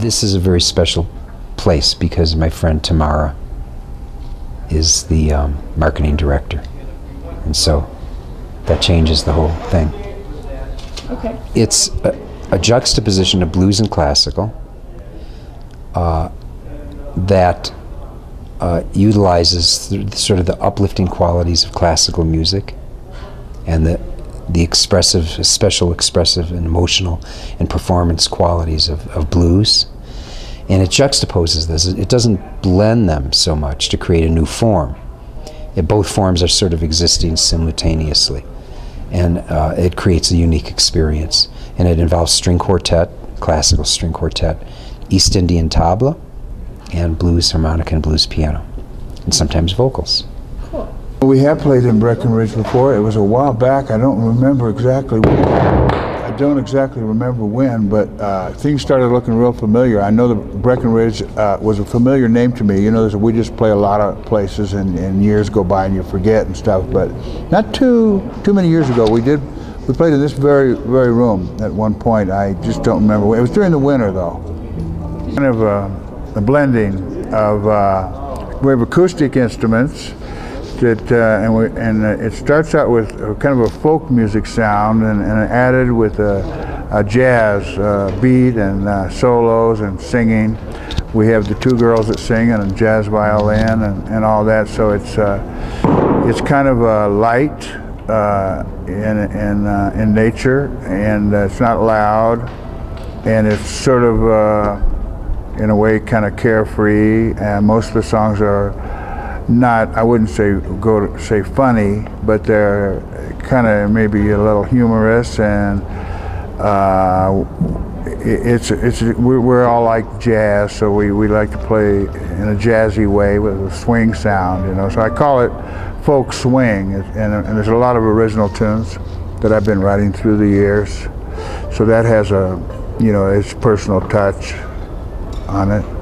this is a very special place because my friend Tamara is the um, marketing director. And so that changes the whole thing. Okay. It's a, a juxtaposition of blues and classical uh, that uh, utilizes th- sort of the uplifting qualities of classical music and the the expressive, special expressive and emotional and performance qualities of, of blues. And it juxtaposes this. It doesn't blend them so much to create a new form. It, both forms are sort of existing simultaneously. And uh, it creates a unique experience. And it involves string quartet, classical string quartet, East Indian tabla, and blues harmonica and blues piano, and sometimes vocals. We have played in Breckenridge before. It was a while back. I don't remember exactly. When. I don't exactly remember when, but uh, things started looking real familiar. I know that Breckenridge uh, was a familiar name to me. You know, we just play a lot of places, and, and years go by and you forget and stuff. But not too too many years ago, we did. We played in this very very room at one point. I just don't remember. It was during the winter though. Kind of a, a blending of uh, we have acoustic instruments that, uh, and, we, and uh, it starts out with kind of a folk music sound and, and added with a, a jazz uh, beat and uh, solos and singing. We have the two girls that sing and a jazz violin and, and all that. So it's uh, it's kind of a light uh, in in in nature, and it's not loud, and it's sort of in a way kind of carefree. And most of the songs are not I wouldn't say go to say funny, but they're kind of maybe a little humorous and uh, it's it's we're all like jazz, so we, we like to play in a jazzy way with a swing sound, you know. So I call it folk swing, and, and there's a lot of original tunes that I've been writing through the years. So that has a you know its personal touch on it.